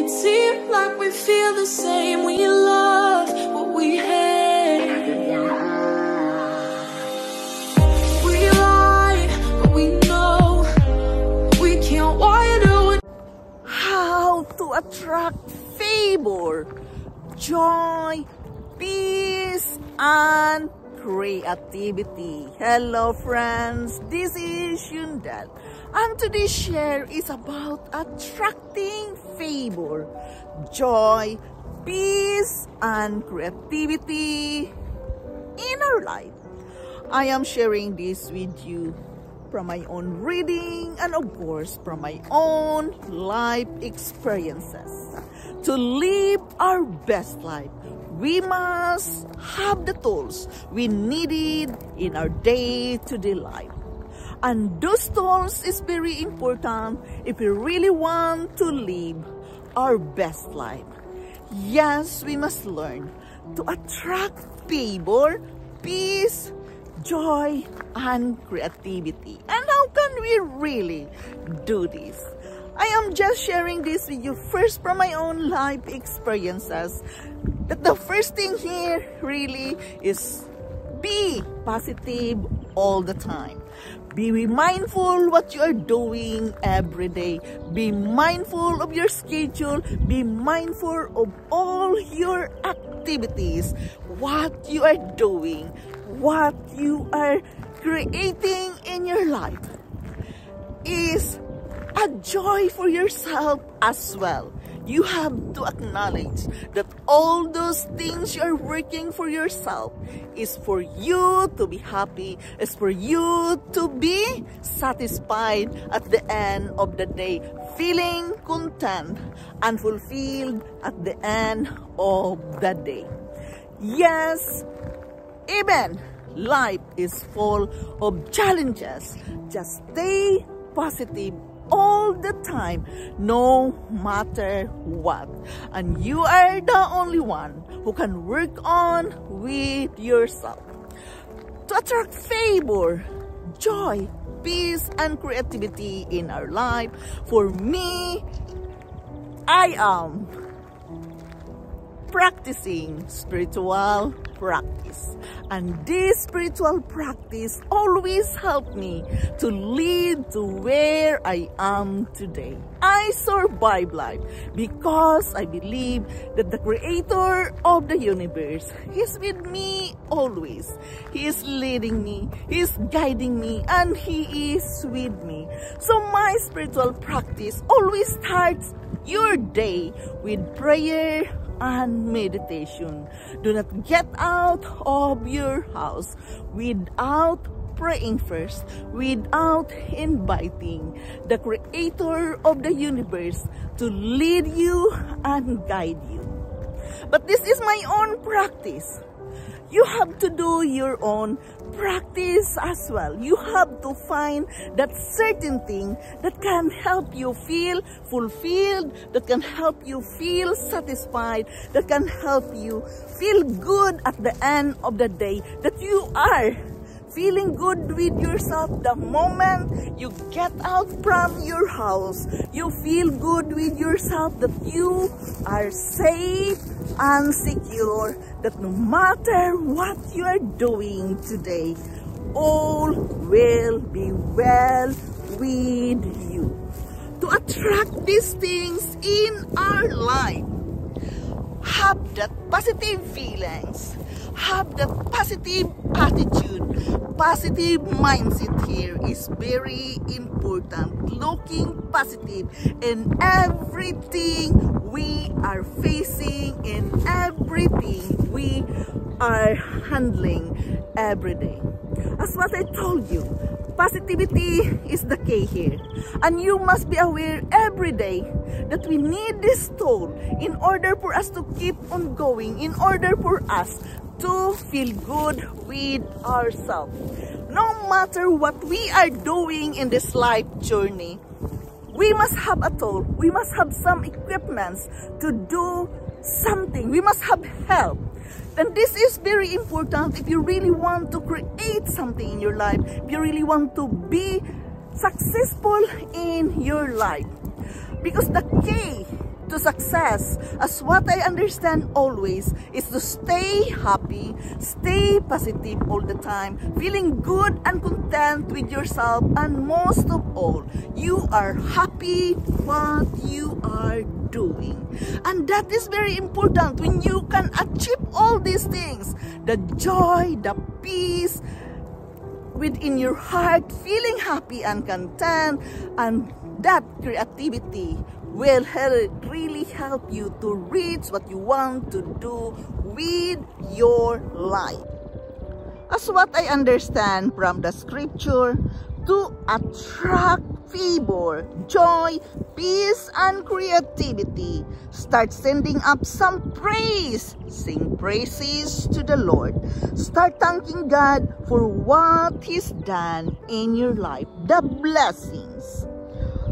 it seem like we feel the same? We love what we hate. We lie, but we know we can't wire it. How to attract favor, joy, peace, and creativity. Hello friends, this is UnnDel. And today's share is about attracting favor, joy, peace, and creativity in our life. I am sharing this with you from my own reading and of course from my own life experiences. To live our best life, we must have the tools we needed in our day-to-day -day life. And those tools is very important if we really want to live our best life. Yes, we must learn to attract favor, peace, joy, and creativity. And how can we really do this? I am just sharing this with you first from my own life experiences. That the first thing here really is be positive all the time. Be mindful what you are doing every day. Be mindful of your schedule. Be mindful of all your activities. What you are doing. What you are creating in your life is a joy for yourself as well. You have to acknowledge that all those things you're working for yourself is for you to be happy, is for you to be satisfied at the end of the day, feeling content and fulfilled at the end of the day. Yes, even life is full of challenges. Just stay positive all the time, no matter what. And you are the only one who can work on with yourself. To attract favor, joy, peace, and creativity in our life, for me, I am practicing spiritual practice. And this spiritual practice always helped me to lead to where I am today. I survive life because I believe that the creator of the universe is with me always. He is leading me, He is guiding me, and He is with me. So my spiritual practice always starts your day with prayer, and meditation. Do not get out of your house without praying first, without inviting the creator of the universe to lead you and guide you. But this is my own practice. You have to do your own practice as well. You have to find that certain thing that can help you feel fulfilled, that can help you feel satisfied, that can help you feel good at the end of the day, that you are feeling good with yourself the moment you get out from your house. You feel good with yourself that you are safe and secure, that no matter what you are doing today, all will be well with you. To attract these things in our life, have that positive feelings, have the positive attitude, positive mindset here is very important. Looking positive in everything we are facing, in everything we are handling every day. As what I told you, positivity is the key here. And you must be aware every day that we need this tool in order for us to keep on going, in order for us to feel good with ourselves. No matter what we are doing in this life journey, we must have a tool. We must have some equipments to do something. We must have help. And this is very important if you really want to create something in your life, if you really want to be successful in your life. Because the key to success, as what I understand always, is to stay happy, stay positive all the time, feeling good and content with yourself, and most of all, you are happy what you are doing. And that is very important when you can achieve all these things. The joy, the peace, within your heart, feeling happy and content, and that creativity will help, really help you to reach what you want to do with your life. As what I understand from the scripture, to attract favor, joy, peace, and creativity. Start sending up some praise. Sing praises to the Lord. Start thanking God for what He's done in your life, the blessings.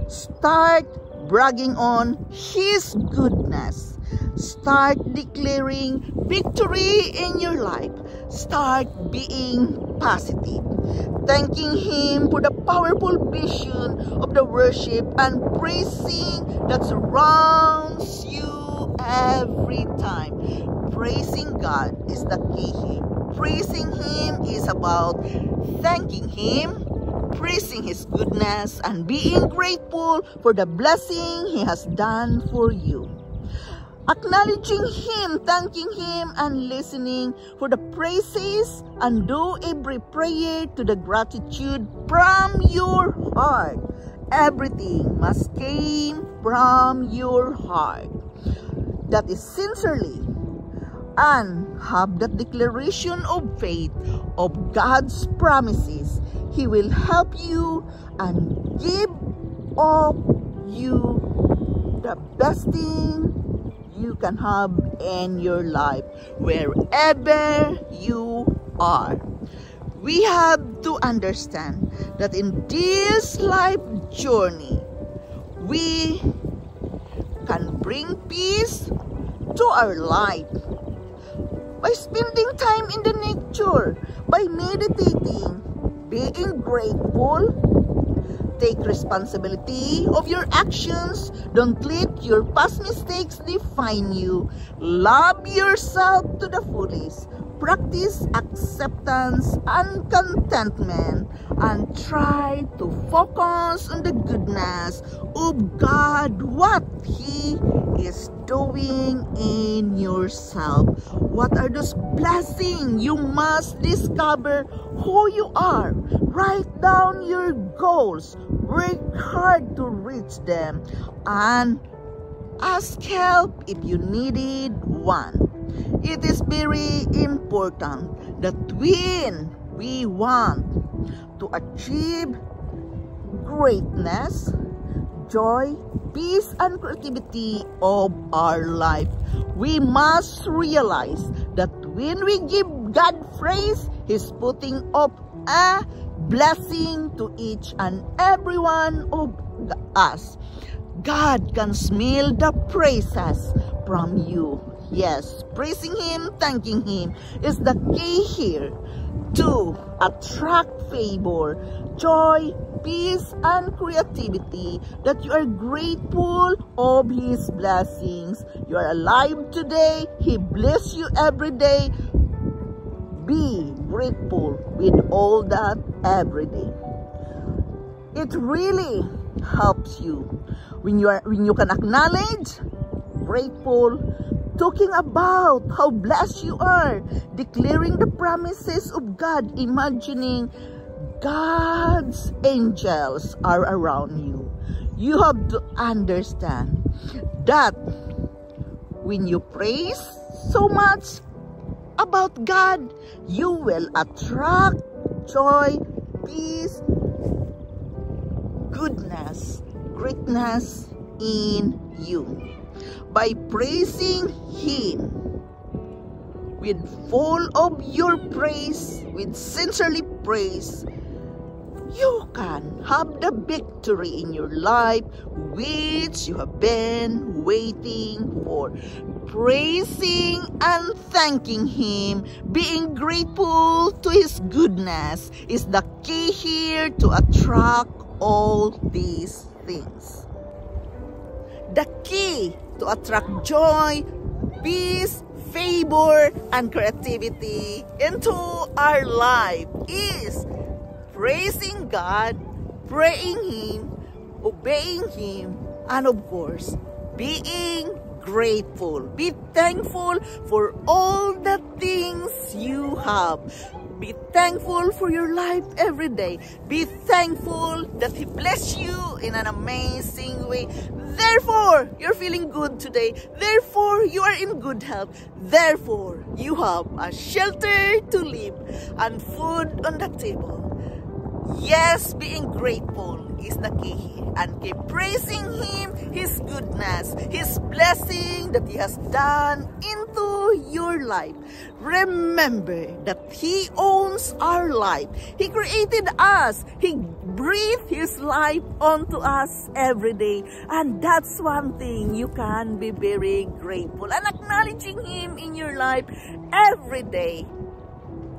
Start bragging on His goodness. Start declaring victory in your life. Start being positive. Thanking Him for the powerful vision of the worship and praising that surrounds you every time. Praising God is the key here. Praising Him is about thanking Him praising His goodness and being grateful for the blessing He has done for you. Acknowledging Him, thanking Him, and listening for the praises and do every prayer to the gratitude from your heart. Everything must came from your heart. That is sincerely and have that declaration of faith of God's promises he will help you and give up you the best thing you can have in your life wherever you are. We have to understand that in this life journey, we can bring peace to our life by spending time in the nature, by meditating, being grateful, take responsibility of your actions. Don't let your past mistakes define you. Love yourself to the fullest. Practice acceptance and contentment and try to focus on the goodness of God, what He is doing in yourself. What are those blessings? You must discover who you are. Write down your goals. Work hard to reach them. And ask help if you needed one. It is very important that when we want to achieve greatness, joy, peace, and creativity of our life, we must realize that when we give God praise, He's putting up a blessing to each and every one of us. God can smell the praises from you. Yes, praising Him, thanking Him is the key here to attract favor, joy, peace, and creativity that you are grateful of His blessings. You are alive today. He bless you every day. Be grateful with all that every day. It really helps you when you are when you can acknowledge, grateful, talking about how blessed you are, declaring the promises of God, imagining God's angels are around you. You have to understand that when you praise so much about God, you will attract joy, peace, goodness, greatness in you by praising Him with full of your praise, with sincerely praise, you can have the victory in your life which you have been waiting for. Praising and thanking Him, being grateful to His goodness is the key here to attract all these things. the key to attract joy, peace, favor, and creativity into our life is praising God, praying Him, obeying Him, and of course, being grateful. Be thankful for all the things you have. Be thankful for your life every day. Be thankful that He bless you in an amazing way. Therefore, you're feeling good today. Therefore, you are in good health. Therefore, you have a shelter to live and food on the table. Yes, being grateful is the key and keep praising Him, His goodness, His blessing that He has done into your life. Remember that He owns our life. He created us. He breathed His life onto us every day. And that's one thing you can be very grateful and acknowledging Him in your life every day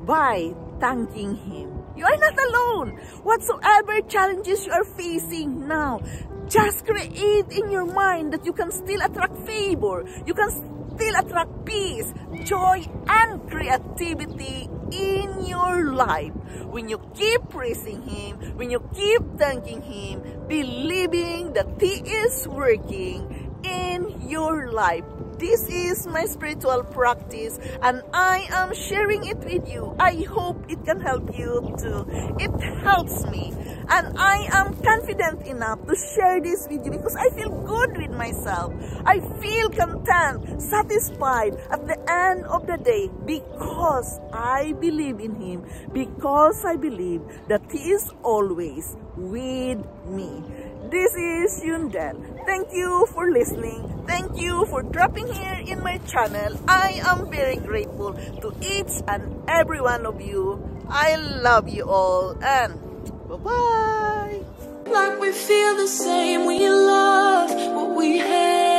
by thanking Him. You are not alone. Whatsoever challenges you are facing now, just create in your mind that you can still attract favor. You can still attract peace, joy, and creativity in your life. When you keep praising Him, when you keep thanking Him, believing that He is working in your life this is my spiritual practice and I am sharing it with you. I hope it can help you too. It helps me and I am confident enough to share this with you because I feel good with myself. I feel content, satisfied at the end of the day because I believe in Him, because I believe that He is always with me. This is UnnDel. Thank you for listening. Thank you for dropping here in my channel. I am very grateful to each and every one of you. I love you all and bye-bye. Like we feel the same, we love what we have.